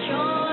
Yeah!